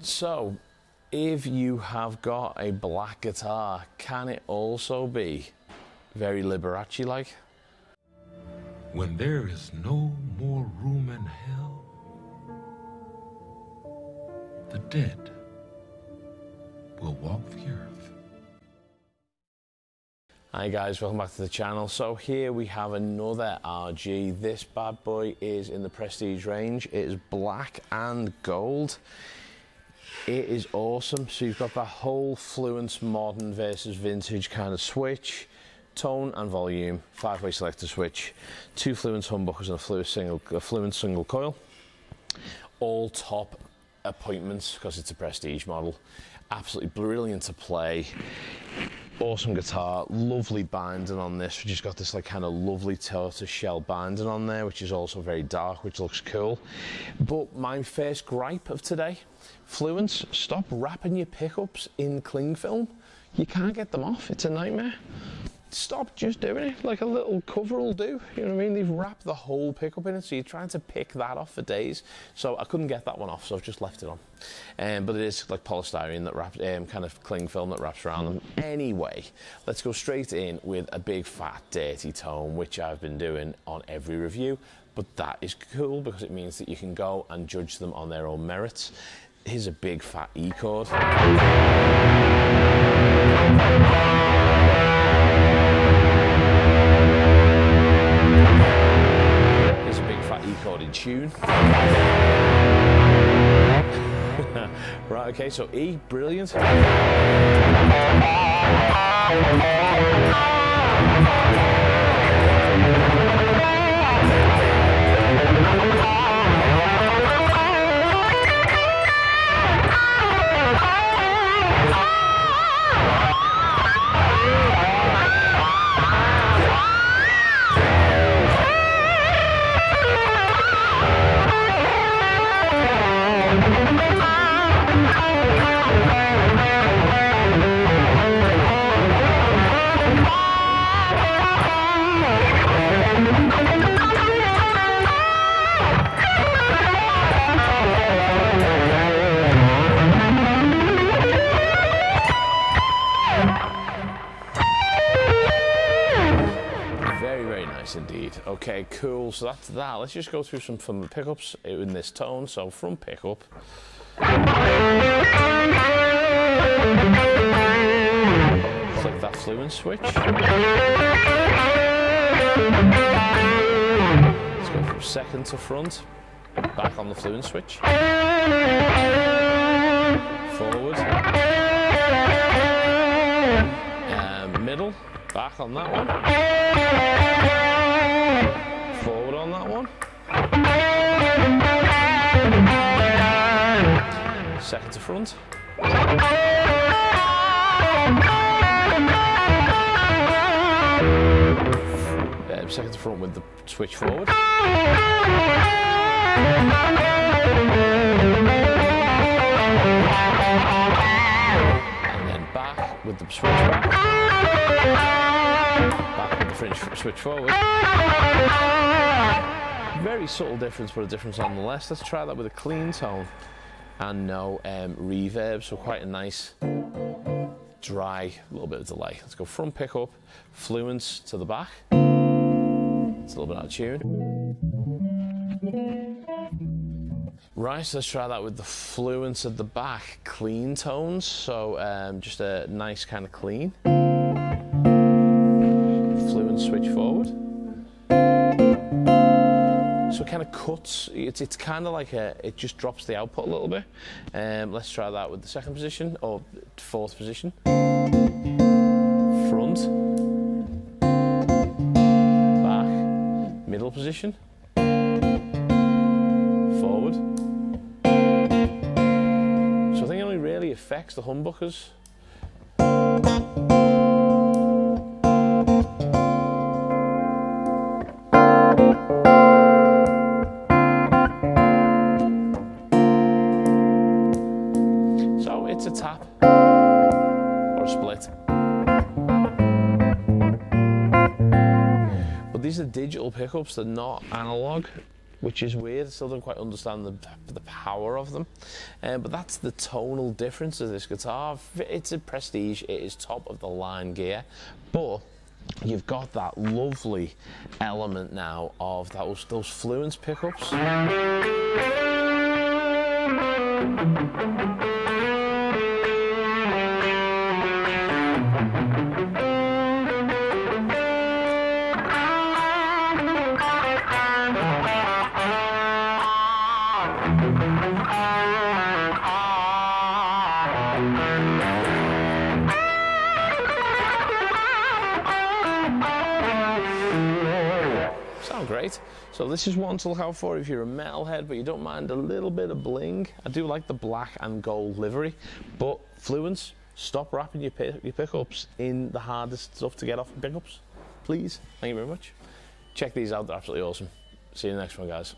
So, if you have got a black guitar, can it also be very Liberace like? When there is no more room in hell, the dead will walk the earth. Hi guys, welcome back to the channel. So here we have another RG. This bad boy is in the prestige range. It is black and gold. It is awesome. So you've got that whole Fluence modern versus vintage kind of switch. Tone and volume, five-way selector switch, two Fluence humbuckers and a Fluence single, a Fluence single coil. All top appointments because it's a prestige model. Absolutely brilliant to play. Awesome guitar, lovely binding on this, which has got this like kind of lovely tortoise shell binding on there, which is also very dark, which looks cool. But my first gripe of today, Fluence, stop wrapping your pickups in cling film. You can't get them off, it's a nightmare stop just doing it. Like a little cover will do. You know what I mean? They've wrapped the whole pickup in it, so you're trying to pick that off for days. So I couldn't get that one off, so I've just left it on. Um, but it is like polystyrene that wraps, um, kind of cling film that wraps around them. Anyway, let's go straight in with a big fat dirty tone, which I've been doing on every review. But that is cool because it means that you can go and judge them on their own merits. Here's a big fat E chord. Right, okay, so E, brilliant. Okay, cool. So that's that. Let's just go through some from the pickups in this tone. So from pickup. Click that Fluence switch. Let's go from second to front. Back on the Fluence switch. Forward. Um, middle. Back on that one. Forward on that one. Second to front. Uh, second to front with the switch forward. And then back with the switch back. French switch forward. Very subtle difference, but a difference nonetheless. Let's try that with a clean tone and no um, reverb, so quite a nice dry, little bit of delay. Let's go front pickup, Fluence to the back. It's a little bit out of tune. Right, so let's try that with the Fluence at the back, clean tones, so um, just a nice kind of clean. Switch forward. So it kind of cuts, it's, it's kind of like a, it just drops the output a little bit. Um, let's try that with the second position, or fourth position. Front. Back. Middle position. Forward. So I think it only really affects the humbuckers. These are digital pickups, they're not analog. which is weird. I still don't quite understand the, the power of them. Uh, but that's the tonal difference of this guitar. It's a prestige, it is top of the line gear, but you've got that lovely element now of those, those Fluence pickups. Great. So this is one to look out for if you're a metalhead, but you don't mind a little bit of bling. I do like the black and gold livery, but Fluence, stop wrapping your, pick, your pickups in the hardest stuff to get off pickups, please. Thank you very much. Check these out; they're absolutely awesome. See you in the next one, guys.